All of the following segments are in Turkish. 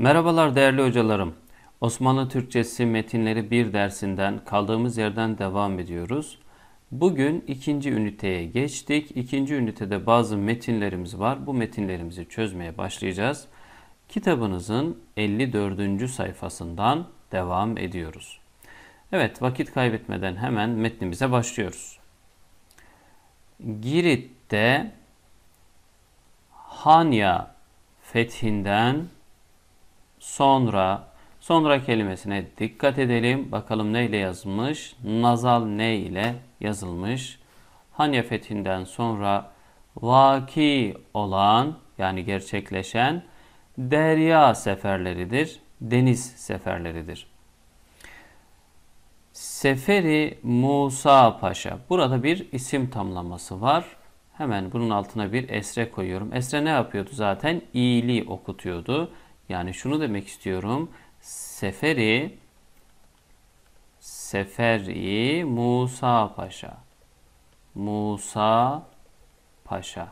Merhabalar değerli hocalarım. Osmanlı Türkçesi metinleri bir dersinden kaldığımız yerden devam ediyoruz. Bugün ikinci üniteye geçtik. İkinci ünitede bazı metinlerimiz var. Bu metinlerimizi çözmeye başlayacağız. Kitabınızın 54. sayfasından devam ediyoruz. Evet vakit kaybetmeden hemen metnimize başlıyoruz. Girit'te Hanya fethinden sonra sonra kelimesine dikkat edelim. Bakalım ne ile yazılmış? Nazal ne ile yazılmış? Hanya fethinden sonra vaki olan yani gerçekleşen derya seferleridir. Deniz seferleridir. Seferi Musa Paşa. Burada bir isim tamlaması var. Hemen bunun altına bir esre koyuyorum. Esre ne yapıyordu zaten? İyiliği okutuyordu. Yani şunu demek istiyorum. Seferi Seferi Musa Paşa. Musa Paşa.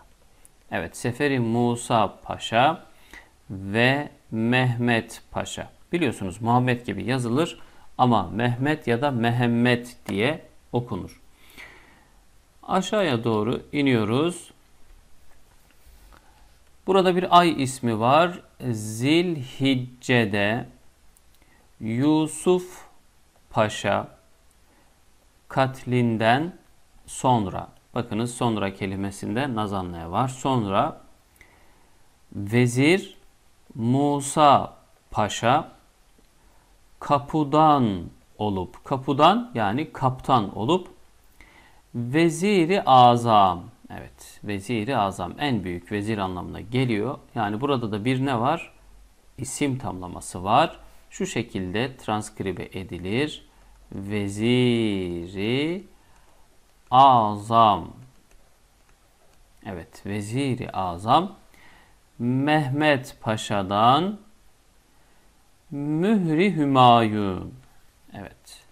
Evet, Seferi Musa Paşa ve Mehmet Paşa. Biliyorsunuz Muhammed gibi yazılır ama Mehmet ya da Mehmet diye okunur. Aşağıya doğru iniyoruz. Burada bir ay ismi var. Zilhicce'de Yusuf Paşa katlinden sonra bakınız sonra kelimesinde nazanlaya var. Sonra vezir Musa Paşa kapudan olup kapudan yani kaptan olup veziri azam veziri azam en büyük vezir anlamına geliyor. Yani burada da bir ne var? İsim tamlaması var. Şu şekilde transkribe edilir. Veziri azam Evet veziri azam Mehmet Paşa'dan Mühri Hümayun. Evet.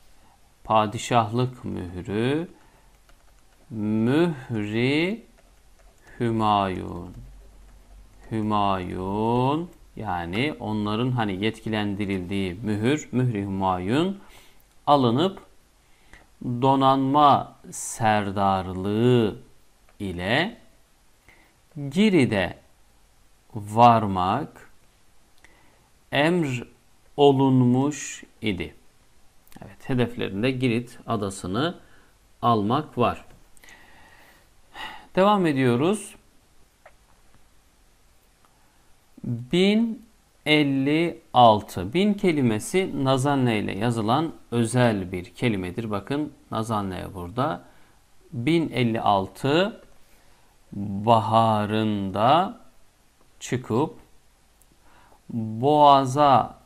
Padişahlık mührü Mühri Hümayun. Hümayun yani onların hani yetkilendirildiği mühür, mühri Hümayun alınıp donanma serdarlığı ile Giri'de varmak emr olunmuş idi. Evet, hedeflerinde Girit adasını almak var. Devam ediyoruz. 1056. Bin kelimesi nazanne ile yazılan özel bir kelimedir. Bakın nazanne burada. 1056 baharında çıkıp boğaza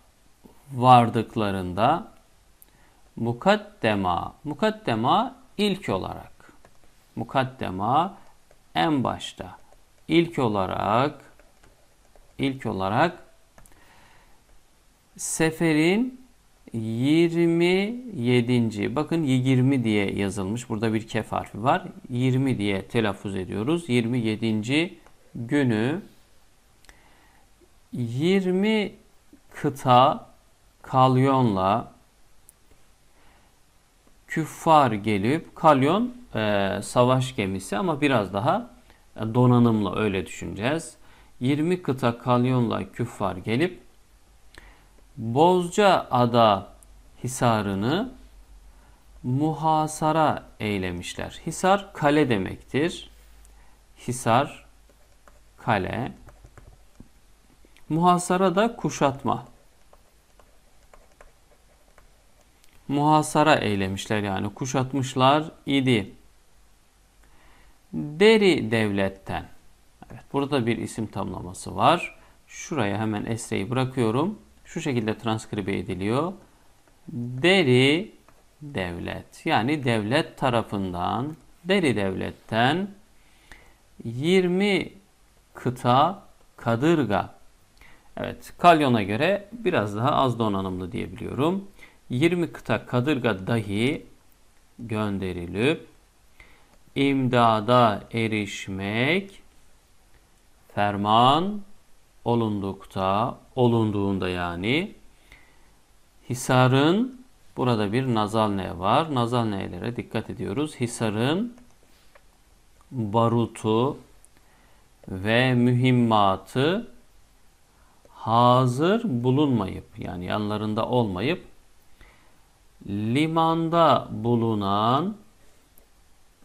vardıklarında mukaddema, mukaddema ilk olarak, mukaddema en başta, ilk olarak, ilk olarak seferin 27. Bakın 20 diye yazılmış. Burada bir kef harfi var. 20 diye telaffuz ediyoruz. 27. günü 20 kıta kalyonla küffar gelip kalyon e, savaş gemisi ama biraz daha e, donanımlı öyle düşüneceğiz. 20 kıta kalyonla küffar gelip Bozca Ada hisarını muhasara eylemişler. Hisar kale demektir. Hisar kale. Muhasara da kuşatma. Muhasara eylemişler yani kuşatmışlar idi. Deri devletten. Evet, burada bir isim tamlaması var. Şuraya hemen esreyi bırakıyorum. Şu şekilde transkribe ediliyor. Deri devlet yani devlet tarafından Deri devletten 20 kıta kadırga Evet, kalyona göre biraz daha az donanımlı diyebiliyorum. 20 kıta kadırga dahi gönderilip imdada erişmek ferman olundukta, olunduğunda yani Hisar'ın burada bir nazal ne var. Nazal neylere dikkat ediyoruz. Hisar'ın barutu ve mühimmatı hazır bulunmayıp yani yanlarında olmayıp limanda bulunan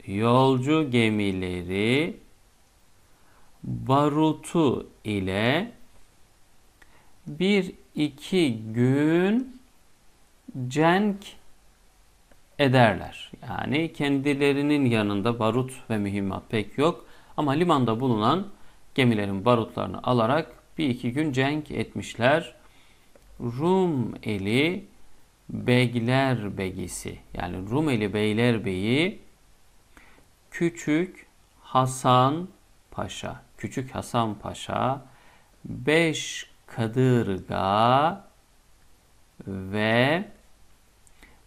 yolcu gemileri barutu ile bir iki gün cenk ederler. Yani kendilerinin yanında barut ve mühimmat pek yok ama limanda bulunan gemilerin barutlarını alarak bir iki gün cenk etmişler. Rum eli Begler Begisi yani Rumeli Beyler Beyi Küçük Hasan Paşa. Küçük Hasan Paşa beş kadırga ve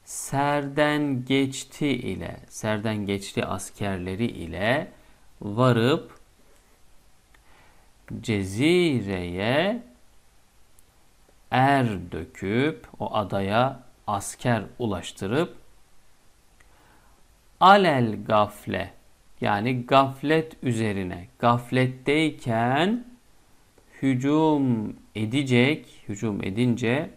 serden geçti ile serden geçti askerleri ile varıp cezireye er döküp o adaya asker ulaştırıp alel gafle yani gaflet üzerine gafletteyken hücum edecek, hücum edince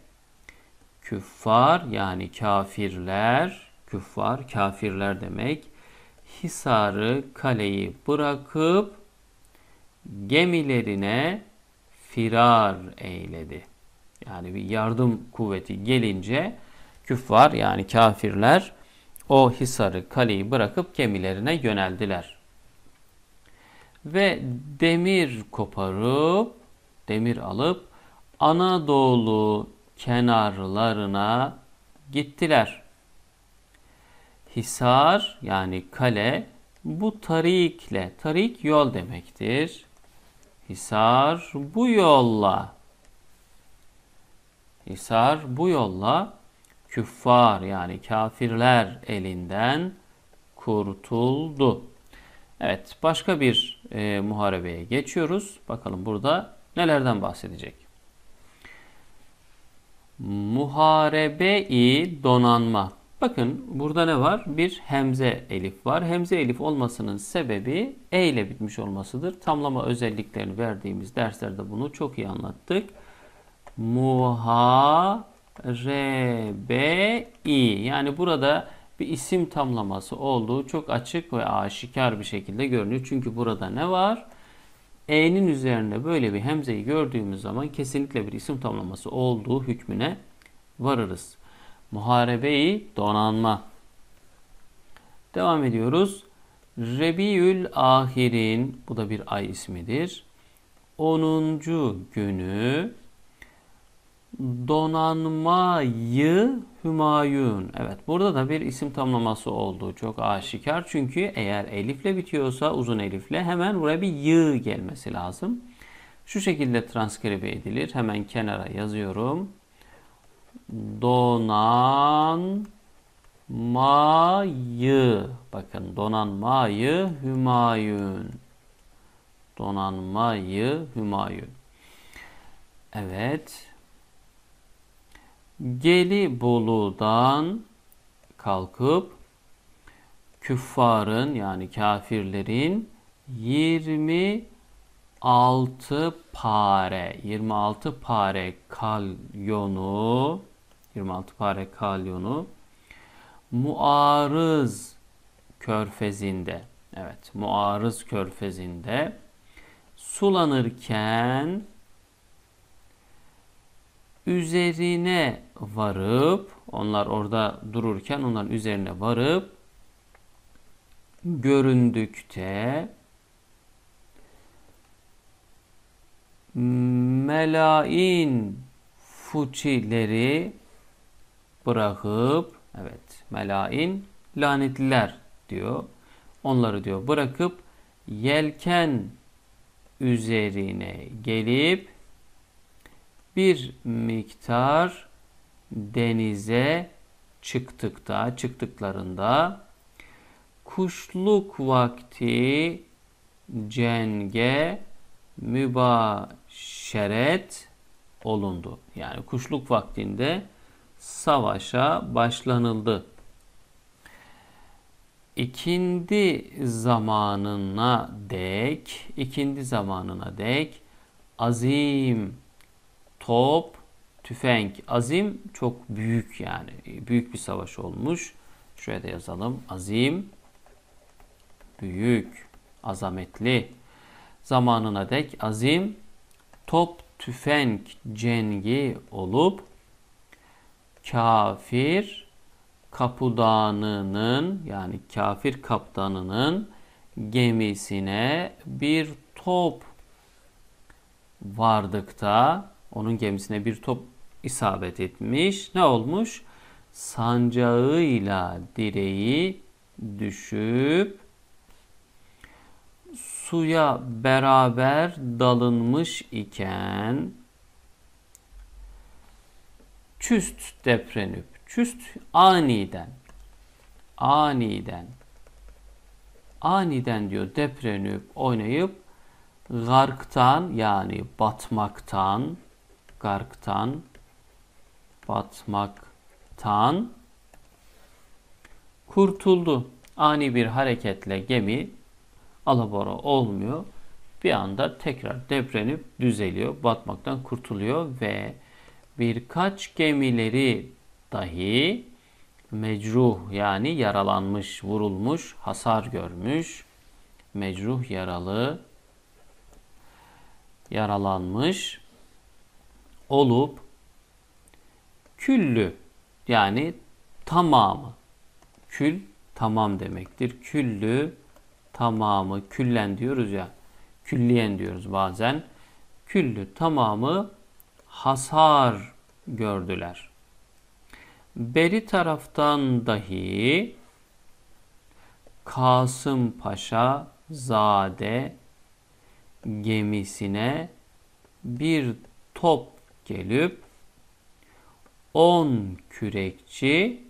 küffar yani kafirler, küffar kafirler demek Hisarı kaleyi bırakıp gemilerine firar eyledi. Yani bir yardım kuvveti gelince küffar yani kafirler o Hisar'ı kaleyi bırakıp gemilerine yöneldiler. Ve demir koparıp, demir alıp Anadolu kenarlarına gittiler. Hisar yani kale bu tarikle, tarik yol demektir. Hisar bu yolla Hisar bu yolla küffar yani kafirler elinden kurtuldu. Evet başka bir e, muharebeye geçiyoruz. Bakalım burada nelerden bahsedecek. Muharebe-i donanma. Bakın burada ne var? Bir hemze elif var. Hemze elif olmasının sebebi e ile bitmiş olmasıdır. Tamlama özelliklerini verdiğimiz derslerde bunu çok iyi anlattık. Muharebe-i yani burada bir isim tamlaması olduğu çok açık ve aşikar bir şekilde görünüyor. Çünkü burada ne var? E'nin üzerinde böyle bir hemzeyi gördüğümüz zaman kesinlikle bir isim tamlaması olduğu hükmüne varırız. Muharebeyi donanma. Devam ediyoruz. Rebiül Ahir'in, bu da bir ay ismidir. 10. günü donanmayı Hümayun. Evet burada da bir isim tamlaması olduğu çok aşikar. Çünkü eğer elifle bitiyorsa uzun elifle hemen buraya bir yı gelmesi lazım. Şu şekilde transkribe edilir. Hemen kenara yazıyorum. Donanmayı. Bakın donanmayı Hümayun. Donanmayı Hümayun. Evet. Gelibolu'dan kalkıp küffarın yani kafirlerin 26 pare 26 pare kalyonu 26 pare kalyonu muarız körfezinde evet muarız körfezinde sulanırken üzerine varıp onlar orada dururken onların üzerine varıp göründükte melain fuçileri bırakıp evet melain lanetliler diyor. Onları diyor bırakıp yelken üzerine gelip bir miktar denize çıktıkta, çıktıklarında kuşluk vakti cenge mübaşeret olundu. Yani kuşluk vaktinde savaşa başlanıldı. İkindi zamanına dek, ikindi zamanına dek azim top, tüfenk. Azim çok büyük yani. Büyük bir savaş olmuş. Şuraya da yazalım. Azim büyük, azametli. Zamanına dek azim top, tüfenk cengi olup kafir kapudanının yani kafir kaptanının gemisine bir top vardıkta onun gemisine bir top isabet etmiş. Ne olmuş? Sancağıyla direği düşüp suya beraber dalınmış iken çüst deprenüp çüst aniden aniden aniden diyor deprenüp oynayıp garktan yani batmaktan garktan batmaktan kurtuldu. Ani bir hareketle gemi alabora olmuyor. Bir anda tekrar deprenip düzeliyor. Batmaktan kurtuluyor ve birkaç gemileri dahi mecruh yani yaralanmış, vurulmuş, hasar görmüş, mecruh yaralı, yaralanmış olup küllü yani tamamı kül tamam demektir. Küllü tamamı küllen diyoruz ya külliyen diyoruz bazen. Küllü tamamı hasar gördüler. Beri taraftan dahi Kasım Paşa Zade gemisine bir top gelip on kürekçi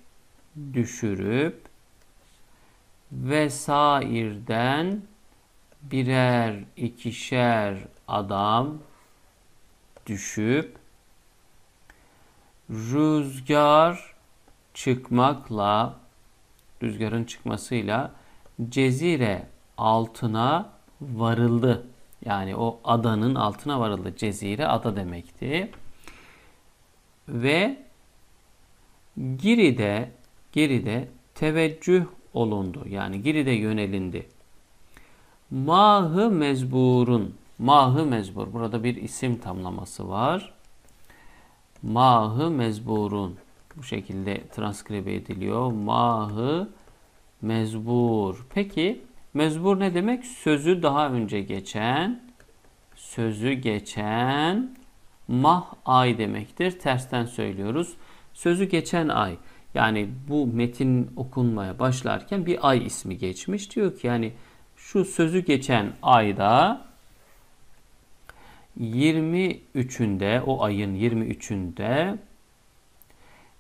düşürüp vesairden birer ikişer adam düşüp rüzgar çıkmakla rüzgarın çıkmasıyla cezire altına varıldı. Yani o adanın altına varıldı. Cezire ada demekti. Ve Giri'de Giri'de teveccüh olundu. Yani Giri'de yönelindi. Mahı mezburun Mahı mezbur. Burada bir isim tamlaması var. Mahı mezburun. Bu şekilde transkribe ediliyor. Mahı mezbur. Peki mezbur ne demek? Sözü daha önce geçen, sözü geçen mah ay demektir. Tersten söylüyoruz. Sözü geçen ay. Yani bu metin okunmaya başlarken bir ay ismi geçmiş. Diyor ki yani şu sözü geçen ayda 23'ünde o ayın 23'ünde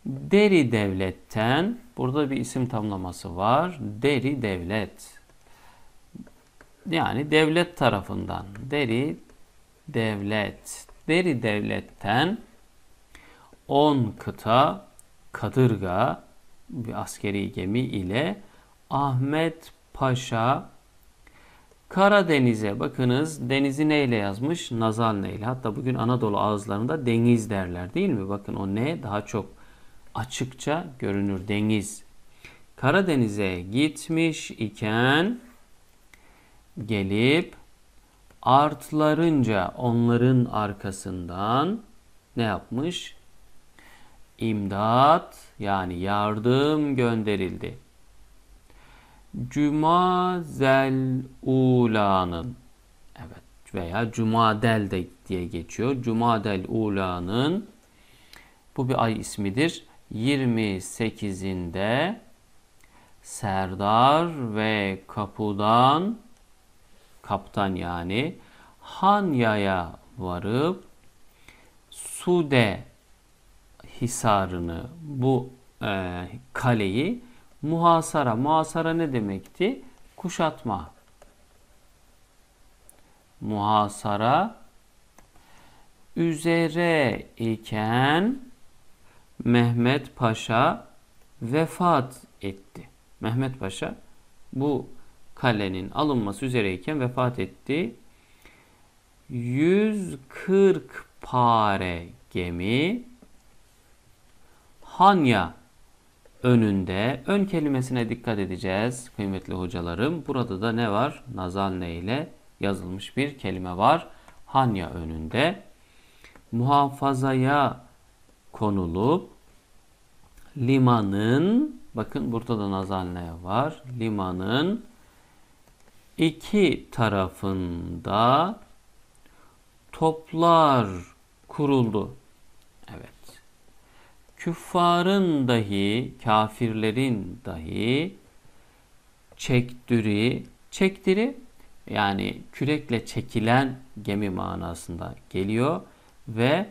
Deri devletten burada bir isim tamlaması var. Deri devlet. Yani devlet tarafından. Deri devlet. Deri devletten 10 kıta kadırga bir askeri gemi ile Ahmet Paşa Karadeniz'e bakınız denizi neyle yazmış? Nazal neyle. Hatta bugün Anadolu ağızlarında deniz derler değil mi? Bakın o ne daha çok açıkça görünür deniz. Karadeniz'e gitmiş iken gelip artlarınca onların arkasından ne yapmış? İmdat yani yardım gönderildi. Cumazel Ula'nın evet veya Cumadel de diye geçiyor. Cumadel Ula'nın bu bir ay ismidir. 28'inde Serdar ve Kapudan kaptan yani Hanya'ya varıp Sude hisarını bu e, kaleyi muhasara. Muhasara ne demekti? Kuşatma. muhasara üzere iken Mehmet Paşa vefat etti. Mehmet Paşa bu kalenin alınması üzereyken vefat etti. 140 pare gemi Hanya önünde ön kelimesine dikkat edeceğiz kıymetli hocalarım. Burada da ne var? Nazal ne ile yazılmış bir kelime var. Hanya önünde muhafazaya konulup limanın bakın burada da nazal ne var? Limanın iki tarafında toplar kuruldu. Evet. Küffarın dahi, kafirlerin dahi çektiri, çektiri yani kürekle çekilen gemi manasında geliyor ve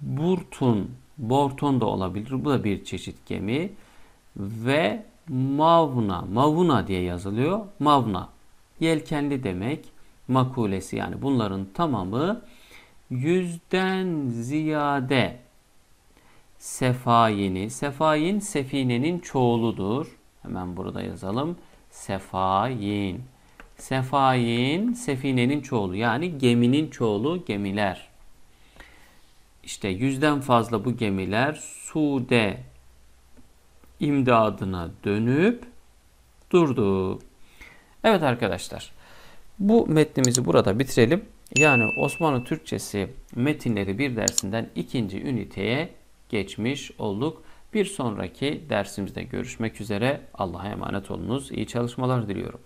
burtun, borton da olabilir. Bu da bir çeşit gemi ve mavna, mavuna diye yazılıyor. Mavna, yelkenli demek, makulesi yani bunların tamamı yüzden ziyade sefayini, sefayin sefinenin çoğuludur. Hemen burada yazalım. Sefayin. Sefayin sefinenin çoğulu yani geminin çoğulu gemiler. İşte yüzden fazla bu gemiler Sude imdadına dönüp durdu. Evet arkadaşlar. Bu metnimizi burada bitirelim. Yani Osmanlı Türkçesi metinleri bir dersinden ikinci üniteye geçmiş olduk. Bir sonraki dersimizde görüşmek üzere. Allah'a emanet olunuz. İyi çalışmalar diliyorum.